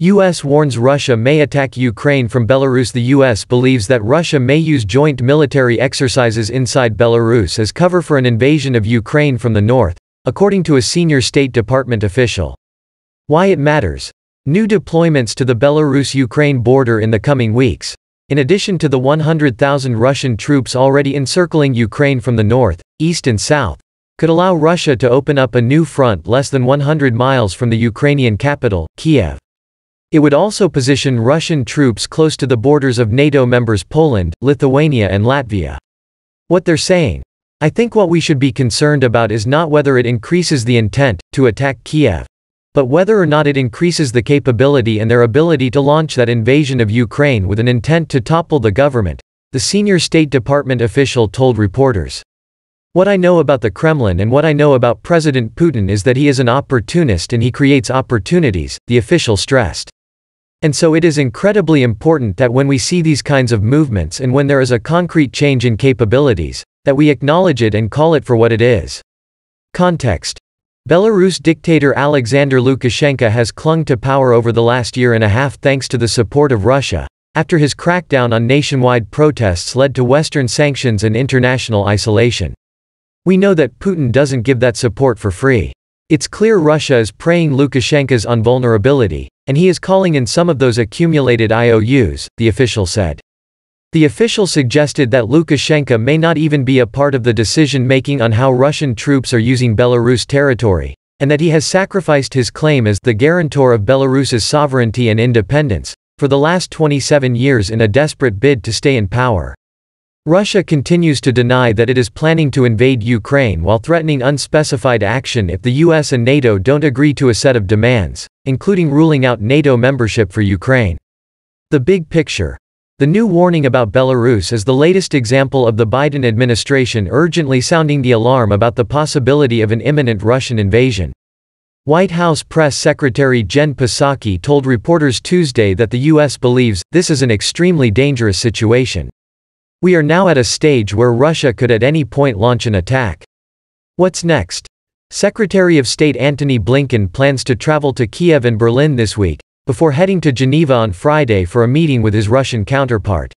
U.S. warns Russia may attack Ukraine from Belarus The U.S. believes that Russia may use joint military exercises inside Belarus as cover for an invasion of Ukraine from the north, according to a senior State Department official. Why it matters. New deployments to the Belarus-Ukraine border in the coming weeks. In addition to the 100,000 Russian troops already encircling Ukraine from the north, east and south, could allow Russia to open up a new front less than 100 miles from the Ukrainian capital, Kyiv. It would also position Russian troops close to the borders of NATO members Poland, Lithuania and Latvia. What they're saying. I think what we should be concerned about is not whether it increases the intent to attack Kyiv, but whether or not it increases the capability and their ability to launch that invasion of Ukraine with an intent to topple the government, the senior State Department official told reporters. What I know about the Kremlin and what I know about President Putin is that he is an opportunist and he creates opportunities, the official stressed. And so it is incredibly important that when we see these kinds of movements and when there is a concrete change in capabilities, that we acknowledge it and call it for what it is. Context. Belarus dictator Alexander Lukashenko has clung to power over the last year and a half thanks to the support of Russia, after his crackdown on nationwide protests led to Western sanctions and international isolation. We know that Putin doesn't give that support for free. It's clear Russia is preying Lukashenko's on vulnerability, and he is calling in some of those accumulated IOUs, the official said. The official suggested that Lukashenko may not even be a part of the decision-making on how Russian troops are using Belarus territory, and that he has sacrificed his claim as the guarantor of Belarus's sovereignty and independence, for the last 27 years in a desperate bid to stay in power. Russia continues to deny that it is planning to invade Ukraine while threatening unspecified action if the US and NATO don't agree to a set of demands, including ruling out NATO membership for Ukraine. The big picture. The new warning about Belarus is the latest example of the Biden administration urgently sounding the alarm about the possibility of an imminent Russian invasion. White House Press Secretary Jen Psaki told reporters Tuesday that the U.S. believes this is an extremely dangerous situation. We are now at a stage where Russia could at any point launch an attack. What's next? Secretary of State Antony Blinken plans to travel to Kyiv and Berlin this week, before heading to Geneva on Friday for a meeting with his Russian counterpart.